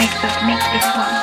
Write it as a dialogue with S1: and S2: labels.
S1: I could make this one.